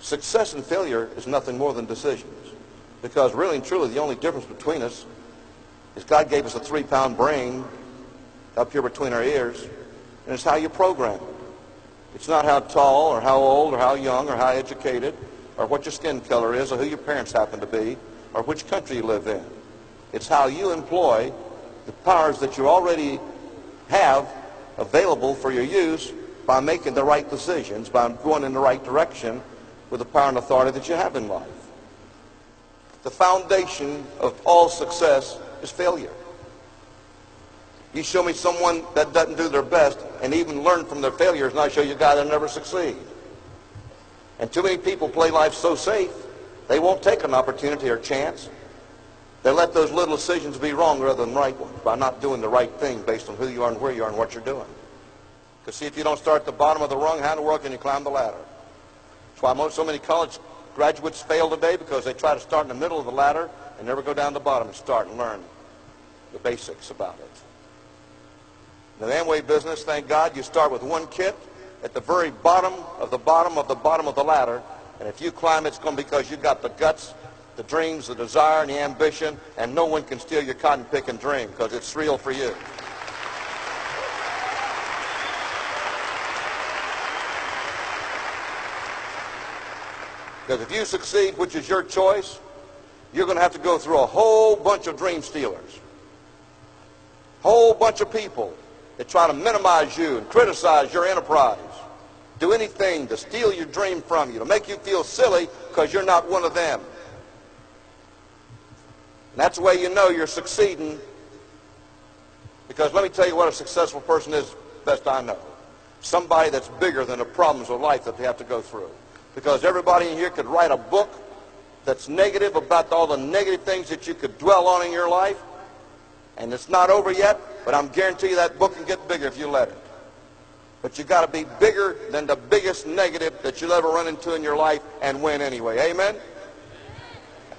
Success and failure is nothing more than decisions. Because really and truly, the only difference between us is God gave us a three-pound brain up here between our ears, and it's how you program it. It's not how tall or how old or how young or how educated or what your skin color is or who your parents happen to be or which country you live in. It's how you employ the powers that you already have available for your use by making the right decisions, by going in the right direction with the power and authority that you have in life. The foundation of all success is failure. You show me someone that doesn't do their best and even learn from their failures, and I show you a guy that never succeed. And too many people play life so safe, they won't take an opportunity or chance. They let those little decisions be wrong rather than right ones by not doing the right thing based on who you are and where you are and what you're doing. Because see, if you don't start at the bottom of the rung, how in the world can you climb the ladder? That's why so many college graduates fail today because they try to start in the middle of the ladder and never go down the bottom and start and learn the basics about it. In the Amway business, thank God, you start with one kit at the very bottom of the bottom of the bottom of the ladder. And if you climb, it's going to be because you've got the guts, the dreams, the desire, and the ambition, and no one can steal your cotton picking dream because it's real for you. Because if you succeed, which is your choice, you're going to have to go through a whole bunch of dream stealers. Whole bunch of people that try to minimize you and criticize your enterprise. Do anything to steal your dream from you, to make you feel silly because you're not one of them. And that's the way you know you're succeeding. Because let me tell you what a successful person is, best I know. Somebody that's bigger than the problems of life that they have to go through. Because everybody in here could write a book that's negative about all the negative things that you could dwell on in your life. And it's not over yet, but I'm guarantee you that book can get bigger if you let it. But you got to be bigger than the biggest negative that you'll ever run into in your life and win anyway. Amen?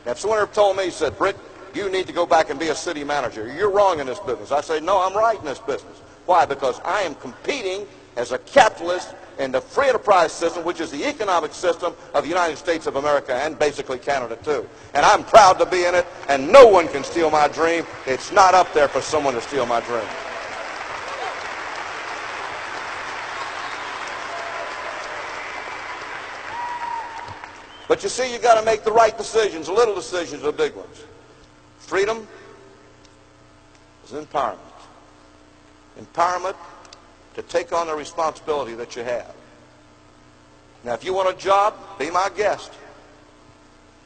Now, if someone ever told me, said, Britt, you need to go back and be a city manager. You're wrong in this business. I say, no, I'm right in this business. Why? Because I am competing as a capitalist in the free enterprise system, which is the economic system of the United States of America and basically Canada too. And I'm proud to be in it, and no one can steal my dream. It's not up there for someone to steal my dream. But you see, you've got to make the right decisions. The little decisions are big ones. Freedom is empowerment. Empowerment to take on the responsibility that you have. Now, if you want a job, be my guest.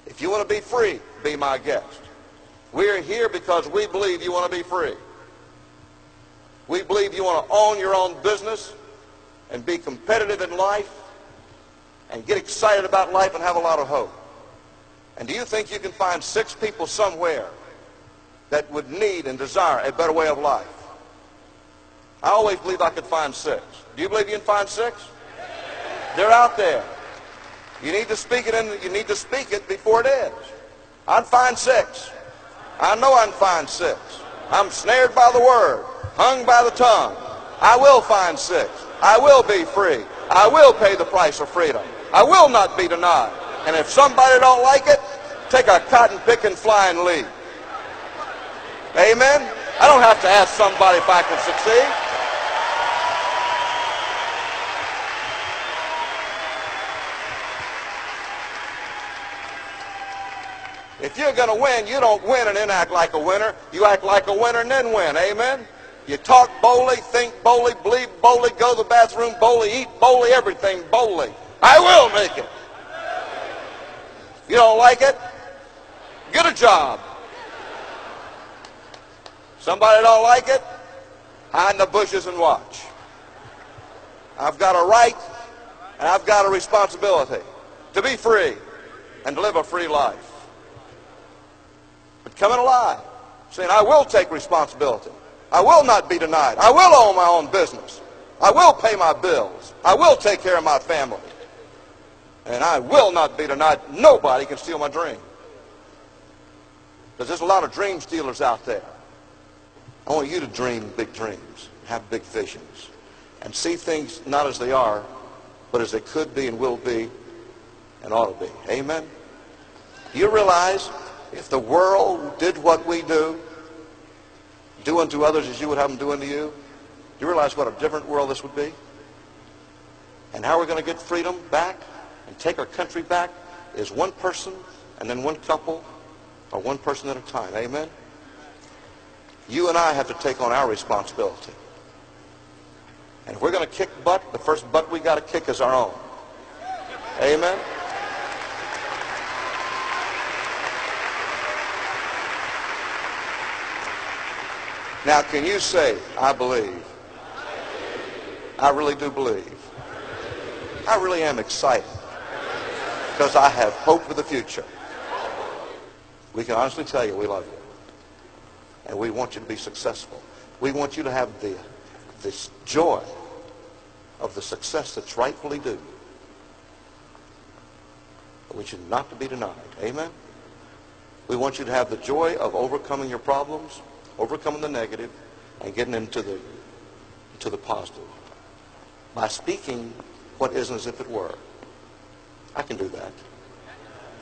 If you want to be free, be my guest. We're here because we believe you want to be free. We believe you want to own your own business and be competitive in life and get excited about life and have a lot of hope. And do you think you can find six people somewhere that would need and desire a better way of life? I always believed I could find six. Do you believe you can find six? They're out there. You need to speak it in, you need to speak it before it is. I'd find six. I know I can find six. I'm snared by the word, hung by the tongue. I will find six. I will be free. I will pay the price of freedom. I will not be denied. And if somebody don't like it, take a cotton pick and fly and leave. Amen? I don't have to ask somebody if I can succeed. If you're going to win, you don't win and then act like a winner. You act like a winner and then win. Amen? You talk boldly, think boldly, believe boldly, go to the bathroom boldly, eat boldly, everything boldly. I will make it. You don't like it? Get a job. Somebody don't like it? Hide in the bushes and watch. I've got a right and I've got a responsibility to be free and to live a free life coming alive, saying, I will take responsibility. I will not be denied. I will own my own business. I will pay my bills. I will take care of my family. And I will not be denied. Nobody can steal my dream. Because there's a lot of dream stealers out there. I want you to dream big dreams, have big visions, and see things not as they are, but as they could be and will be, and ought to be. Amen? Do you realize if the world did what we do, do unto others as you would have them do unto you, do you realize what a different world this would be? And how we're going to get freedom back and take our country back is one person and then one couple or one person at a time. Amen? You and I have to take on our responsibility. And if we're going to kick butt, the first butt we got to kick is our own. Amen? Now, can you say, I believe? I really do believe. I really am excited because I have hope for the future. We can honestly tell you we love you. And we want you to be successful. We want you to have the, this joy of the success that's rightfully due. We should not to be denied. Amen? We want you to have the joy of overcoming your problems, overcoming the negative, and getting into the, into the positive. By speaking what isn't as if it were. I can do that.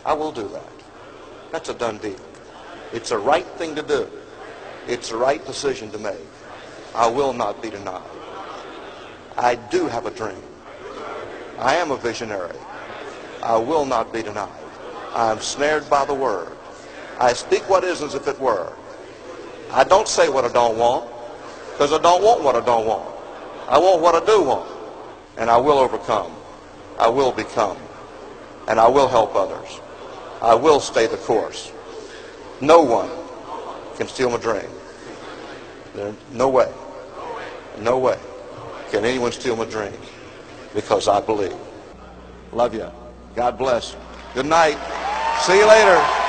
I will do that. That's a done deal. It's a right thing to do. It's the right decision to make. I will not be denied. I do have a dream. I am a visionary. I will not be denied. I am snared by the word. I speak what isn't as if it were. I don't say what I don't want because I don't want what I don't want. I want what I do want. And I will overcome. I will become. And I will help others. I will stay the course. No one can steal my dream. There's no way. No way can anyone steal my dream because I believe. Love you. God bless. Good night. See you later.